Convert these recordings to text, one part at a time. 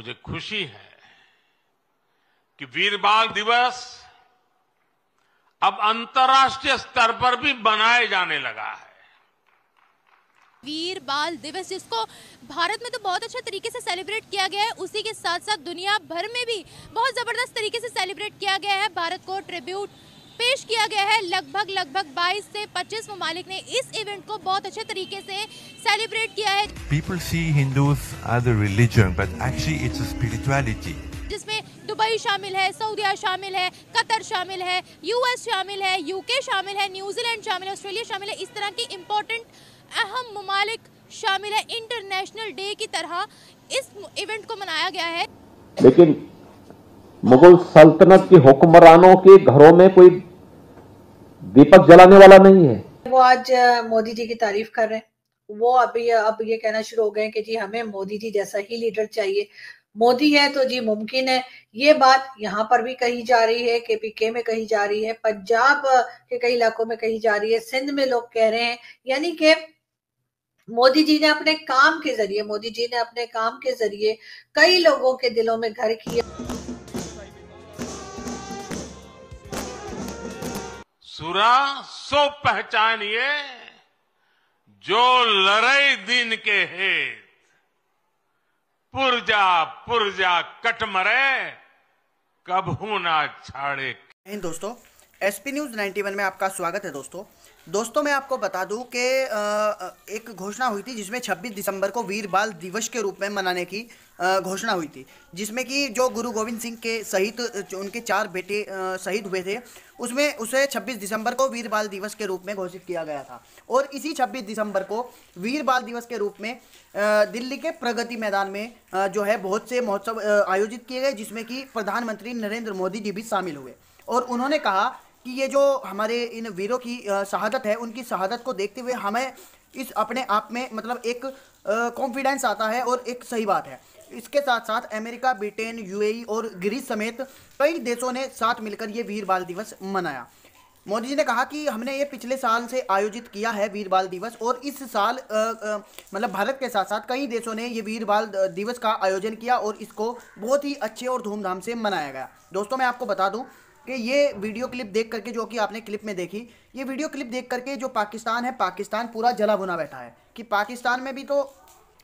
मुझे खुशी है कि वीर बाल दिवस अब अंतर्राष्ट्रीय स्तर पर भी मनाए जाने लगा है। वीर बाल दिवस, जिसको भारत में तो बहुत अच्छे तरीके से सेलिब्रेट किया गया है, उसी के साथ साथ दुनिया भर में भी बहुत ज़बरदस्त तरीके से सेलिब्रेट किया गया है। भारत को ट्रिब्यूट पेश किया गया है। लगभग लगभग 22 से 25 ममालिक ने इस इवेंट को बहुत अच्छे तरीके से सेलिब्रेट किया है। People see Hindus as a religion, but actually it's a spirituality. जिसमें दुबई शामिल है सऊदिया शामिल है कतर शामिल है यूएस शामिल है यूके शामिल है न्यूजीलैंड शामिल है ऑस्ट्रेलिया शामिल है। इस तरह की इम्पोर्टेंट अहम ममालिक शामिल है इंटरनेशनल डे की तरह इस इवेंट को मनाया गया है। लेकिन मुगल सल्तनत के हुक्मरानों के घरों में कोई दीपक जलाने वाला नहीं है। वो आज मोदी जी की तारीफ़ कर रहे हैं। वो अभी, अब ये कहना शुरू हो गए कि जी हमें मोदी जी जैसा ही लीडर चाहिए। मोदी है तो जी मुमकिन है। ये बात यहाँ पर भी कही जा रही है के पी के में कही जा रही है, पंजाब के कई इलाकों में कही जा रही है। सिंध में लोग कह रहे हैं, यानी कि मोदी जी ने अपने काम के ज़रिए, मोदी जी ने अपने काम के ज़रिए कई लोगों के दिलों में घर किया सुरा सो पहचानिए जो लड़ई दिन के हेत। पुरजा पुरजा कट मरे कभू ना छाड़े। दोस्तों, एसपी न्यूज़ 91 में आपका स्वागत है दोस्तों। दोस्तों, मैं आपको बता दूँ कि एक घोषणा हुई थी जिसमें 26 दिसंबर को वीर बाल दिवस के रूप में मनाने की घोषणा हुई थी। जिसमें कि जो गुरु गोविंद सिंह के सहित उनके चार बेटे शहीद हुए थे, उसमें, उसे 26 दिसंबर को वीर बाल दिवस के रूप में घोषित किया गया था। और इसी 26 दिसंबर को वीर बाल दिवस के रूप में दिल्ली के प्रगति मैदान में जो है, बहुत से महोत्सव आयोजित किए गए, जिसमें कि प्रधानमंत्री नरेंद्र मोदी जी भी शामिल हुए। और उन्होंने कहा कि ये जो हमारे इन वीरों की शहादत है, उनकी शहादत को देखते हुए हमें इस अपने आप में मतलब एक कॉन्फिडेंस आता है और एक सही बात है। इसके साथ साथ अमेरिका, ब्रिटेन, यूएई और ग्रीस समेत कई देशों ने साथ मिलकर ये वीर बाल दिवस मनाया। मोदी जी ने कहा कि हमने ये पिछले साल से आयोजित किया है वीर बाल दिवस और इस साल मतलब भारत के साथ साथ कई देशों ने ये वीर बाल दिवस का आयोजन किया और इसको बहुत ही अच्छे और धूमधाम से मनाया गया। दोस्तों, मैं आपको बता दूँ कि ये वीडियो क्लिप देख करके जो कि आपने क्लिप में देखी, ये वीडियो क्लिप देख करके जो पाकिस्तान है, पाकिस्तान पूरा जला बुना बैठा है। कि पाकिस्तान में भी तो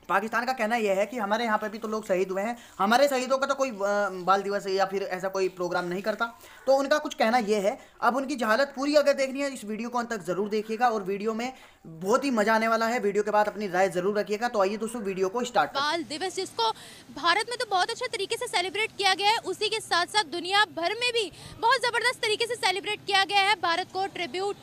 पाकिस्तान का कहना यह है कि हमारे यहाँ पर भी तो लोग शहीद हुए हैं। हमारे शहीदों का तो कोई बाल दिवस या फिर ऐसा कोई प्रोग्राम नहीं करता। तो उनका कुछ कहना यह है, अब उनकी जहालत पूरी अगर देखनी है, इस वीडियो को अंत तक ज़रूर देखिएगा और वीडियो में बहुत ही मज़ा आने वाला है। वीडियो के बाद अपनी राय ज़रूर रखिएगा। तो आइए दोस्तों, वीडियो को स्टार्ट बाल दिवस जिसको भारत में तो बहुत अच्छे तरीके से सेलिब्रेट किया गया है, उसी के साथ साथ दुनिया भर में भी बहुत ज़बरदस्त तरीके से सेलिब्रेट किया गया है। भारत को ट्रिब्यूट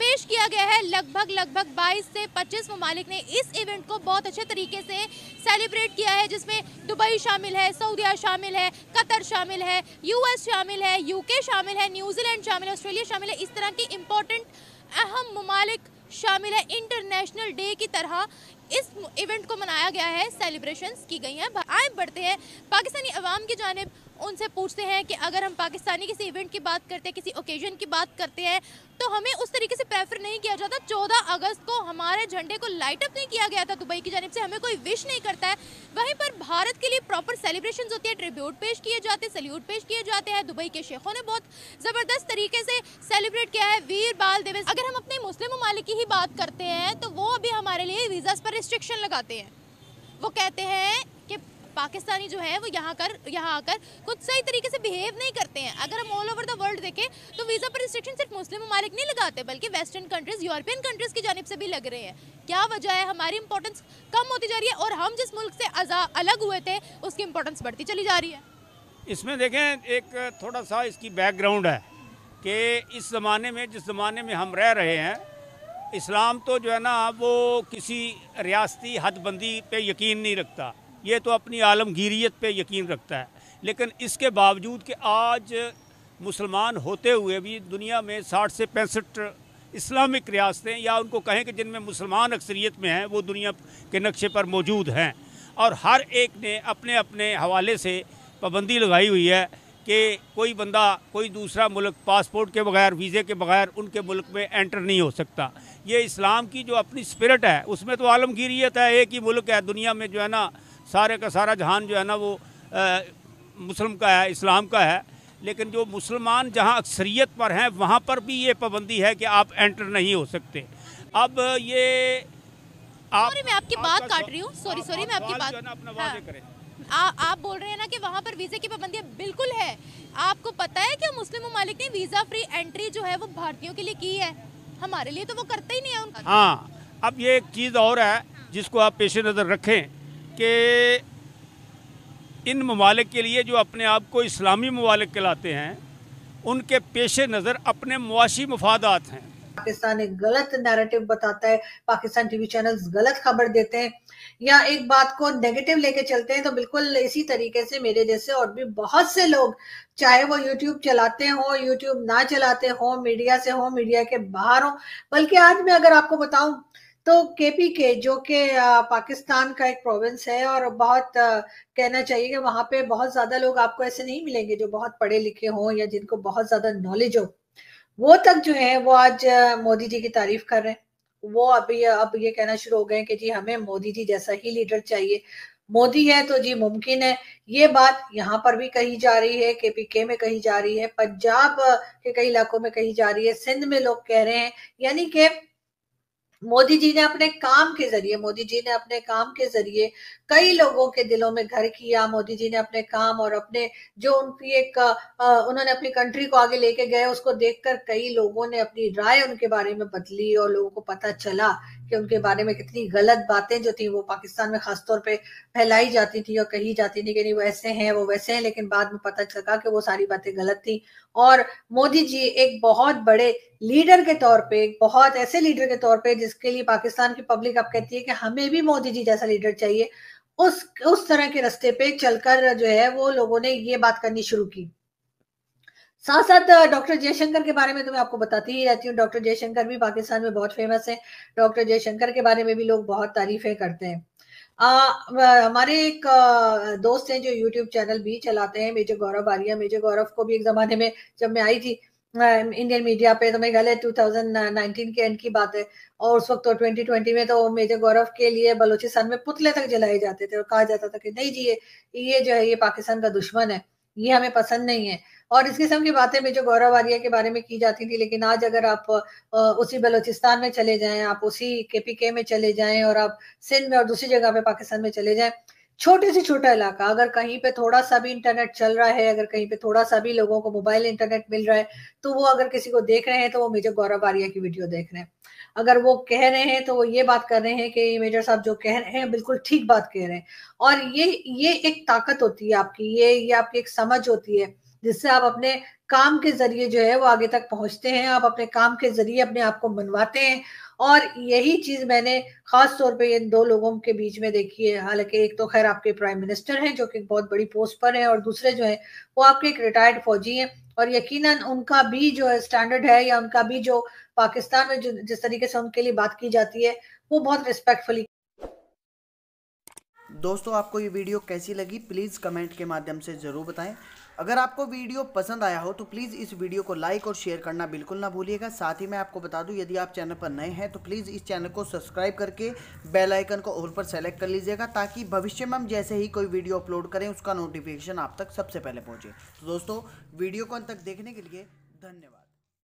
पेश किया गया है। लगभग लगभग 22 से 25 ममालिक ने इस इवेंट को बहुत अच्छे तरीके से सेलिब्रेट किया है, जिसमें दुबई शामिल है सऊदिया शामिल है, कतर शामिल है यूएस शामिल है यूके शामिल है न्यूजीलैंड शामिल है ऑस्ट्रेलिया शामिल है। इस तरह की इम्पोर्टेंट अहम ममालिक शामिल है इंटरनेशनल डे की तरह इस इवेंट को मनाया गया है। सेलिब्रेशंस की गई हैं। आए बढ़ते हैं। पाकिस्तानी अवाम की जानब उनसे पूछते हैं कि अगर हम पाकिस्तानी किसी इवेंट की बात करते हैं, किसी ओकेजन की बात करते हैं तो हमें उस तरीके से प्रेफर नहीं किया जाता। चौदह अगस्त को हमारे झंडे को लाइट अप नहीं किया गया था दुबई की जानब से। हमें कोई विश नहीं करता है। वहीं पर भारत के लिए प्रॉपर सेलिब्रेशन होती है। ट्रिब्यूट पेश किए जाते हैं सल्यूट पेश किए जाते हैं। दुबई के शेखों ने बहुत ज़बरदस्त तरीके से सेलिब्रेट किया है। वीर बाल दिवस। अगर हम अपने मुस्लिम ममालिक की ही बात करते हैं तो वो अभी हमारे लिए वीज़ास पर रिस्ट्रिक्शन लगाते हैं। वो कहते हैं पाकिस्तानी जो है वो यहाँ कर, यहाँ आकर कुछ सही तरीके से बिहेव नहीं करते हैं। अगर हम ऑल ओवर द वर्ल्ड देखें तो वीज़ा पर रिस्ट्रिक्शन सिर्फ़ मुस्लिम ममालिक नहीं लगाते, बल्कि वेस्टर्न कंट्रीज़ यूरोपियन कंट्रीज़ की जानब से भी लग रहे हैं। क्या वजह है? हमारी इंपॉर्टेंस कम होती जा रही है और हम जिस मुल्क से अलग हुए थे, उसकी इंपॉर्टेंस बढ़ती चली जा रही है। इसमें देखें, एक थोड़ा सा इसकी बैकग्राउंड है कि इस ज़माने में, जिस ज़माने में हम रह रहे हैं, इस्लाम तो जो है ना, वो किसी रियासती हदबंदी पे यकीन नहीं रखता। ये तो अपनी आलमगीरीत पे यकीन रखता है। लेकिन इसके बावजूद कि आज मुसलमान होते हुए भी दुनिया में साठ से पैंसठ इस्लामिक रियासतें या उनको कहें कि जिनमें मुसलमान अक्सरियत में हैं, वो दुनिया के नक्शे पर मौजूद हैं। और हर एक ने अपने अपने हवाले से पाबंदी लगाई हुई है कि कोई बंदा कोई दूसरा मुल्क पासपोर्ट के बगैर वीज़े के बगैर उनके मुल्क में एंटर नहीं हो सकता। ये इस्लाम की जो अपनी स्पिरिट है उसमें तो आलमगीरियत है एक ही मुल्क है दुनिया में जो है ना सारे का सारा जहान जो है ना वो मुस्लिम का है इस्लाम का है। लेकिन जो मुसलमान जहाँ अक्सरियत पर हैं वहाँ पर भी ये पाबंदी है कि आप एंटर नहीं हो सकते। अब ये आप सॉरी मैं आपकी बात काट रही हूँ। सॉरी सॉरी मैं आपकी बात अपना हाँ, करें। आ, आप बोल रहे हैं ना कि वहाँ पर वीज़े की पाबंदी बिल्कुल है। आपको पता है कि मुस्लिम ममालिक ने वीज़ा फ्री एंट्री जो है वो भारतीयों के लिए की है। हमारे लिए तो वो करते ही नहीं है उनका। हाँ अब ये एक चीज़ और है जिसको आप पेश नज़र रखें कि इन ममालिक के लिए जो अपने आप को इस्लामी ममालिक कहलाते हैं उनके पेश नज़र अपने मुआशी मफादात हैं। पाकिस्तान एक गलत नैरेटिव बताता है, पाकिस्तान टीवी चैनल्स गलत खबर देते हैं। या एक बात को नेगेटिव लेके चलते हैं तो बिल्कुल इसी तरीके से मेरे जैसे और भी बहुत से लोग, चाहे वो यूट्यूब चलाते हो यूट्यूब ना चलाते हो मीडिया से हो मीडिया के बाहर हो, बल्कि आज मैं अगर आपको बताऊँ तो केपी के जो कि पाकिस्तान का एक प्रोविंस है और बहुत कहना चाहिए कि वहाँ पे बहुत ज़्यादा लोग आपको ऐसे नहीं मिलेंगे जो बहुत पढ़े लिखे हों या जिनको बहुत ज़्यादा नॉलेज हो। वो तक जो है, वो आज मोदी जी की तारीफ़ कर रहे हैं। वो अभी, अब ये कहना शुरू हो गए कि जी हमें मोदी जी जैसा ही लीडर चाहिए। मोदी है तो जी मुमकिन है। ये बात यहाँ पर भी कही जा रही है के पी के में कही जा रही है, पंजाब के कई इलाकों में कही जा रही है, सिंध में लोग कह रहे हैं, यानी कि मोदी जी ने अपने काम के ज़रिए, मोदी जी ने अपने काम के ज़रिए कई लोगों के दिलों में घर किया, मोदी जी ने अपने काम और अपने जो उनकी एक उन्होंने अपनी कंट्री को आगे लेके गए, उसको देखकर कई लोगों ने अपनी राय उनके बारे में बदली और लोगों को पता चला कि उनके बारे में कितनी गलत बातें जो थी वो पाकिस्तान में खासतौर पर फैलाई जाती थी और कही जाती थी कि नहीं, वो ऐसे हैं, वो वैसे हैं, लेकिन बाद में पता चला कि वो सारी बातें गलत थी। और मोदी जी एक बहुत बड़े लीडर के तौर पे बहुत ऐसे लीडर के तौर पे जिसके लिए पाकिस्तान की पब्लिक अब कहती है कि हमें भी मोदी जी जैसा लीडर चाहिए। उस उस तरह के रास्ते पे चलकर जो है वो लोगों ने ये बात करनी शुरू की। साथ साथ डॉक्टर जयशंकर के बारे में तो मैं आपको बताती ही रहती हूँ। डॉक्टर जयशंकर भी पाकिस्तान में बहुत फ़ेमस है। डॉक्टर जयशंकर के बारे में भी लोग बहुत तारीफें करते हैं। आ, हमारे एक दोस्त हैं जो यूट्यूब चैनल भी चलाते हैं। मेजर गौरव आर्या मेजर गौरव को भी एक जमाने में जब मैं आई थी इंडियन मीडिया पे तो मैं गले 2019 के एंड की बात है। और उस वक्त तो 2020 में तो मेजर गौरव के लिए बलोचिस्तान में पुतले तक जलाए जाते थे और कहा जाता था कि नहीं जी, ये ये जो है, ये पाकिस्तान का दुश्मन है, ये हमें पसंद नहीं है। और इस किस्म की बातें मेजर गौरव आर्या के बारे में की जाती थी, लेकिन आज अगर आप उसी बलोचिस्तान में चले जाएँ, आप उसी के पी के में चले जाएँ और आप सिंध में और दूसरी जगह पे पाकिस्तान में चले जाएँ छोटे से छोटा इलाका, अगर कहीं पे थोड़ा सा भी इंटरनेट चल रहा है, अगर कहीं पे थोड़ा सा भी लोगों को मोबाइल इंटरनेट मिल रहा है तो वो अगर किसी को देख रहे हैं तो वो मेजर गौरव आर्या की वीडियो देख रहे हैं। अगर वो कह रहे हैं तो वो ये बात कर रहे हैं कि मेजर साहब जो कह रहे हैं, बिल्कुल ठीक बात कह रहे हैं। और ये ये एक ताकत होती है आपकी, ये ये आपकी एक समझ होती है जिससे आप अपने काम के ज़रिए जो है वो आगे तक पहुँचते हैं, आप अपने काम के ज़रिए अपने आप को मनवाते हैं। और यही चीज़ मैंने खास तौर पे इन दो लोगों के बीच में देखी है। हालाँकि एक तो खैर आपके प्राइम मिनिस्टर हैं, जो कि बहुत बड़ी पोस्ट पर है, और दूसरे जो है, वो आपके एक रिटायर्ड फौजी हैं। और यकीनन उनका भी जो है स्टैंडर्ड है, या उनका भी जो पाकिस्तान में जो जिस तरीके से उनके लिए बात की जाती है, वो बहुत रिस्पेक्टफुली दोस्तों, आपको ये वीडियो कैसी लगी प्लीज़ कमेंट के माध्यम से ज़रूर बताएँ। अगर आपको वीडियो पसंद आया हो तो प्लीज़ इस वीडियो को लाइक और शेयर करना बिल्कुल ना भूलिएगा। साथ ही मैं आपको बता दूँ, यदि आप चैनल पर नए हैं तो प्लीज़ इस चैनल को सब्सक्राइब करके बेल आइकन को ऑल पर सेलेक्ट कर लीजिएगा ताकि भविष्य में हम जैसे ही कोई वीडियो अपलोड करें, उसका नोटिफिकेशन आप तक सबसे पहले पहुँचे। तो दोस्तों, वीडियो को अंत तक देखने के लिए धन्यवाद।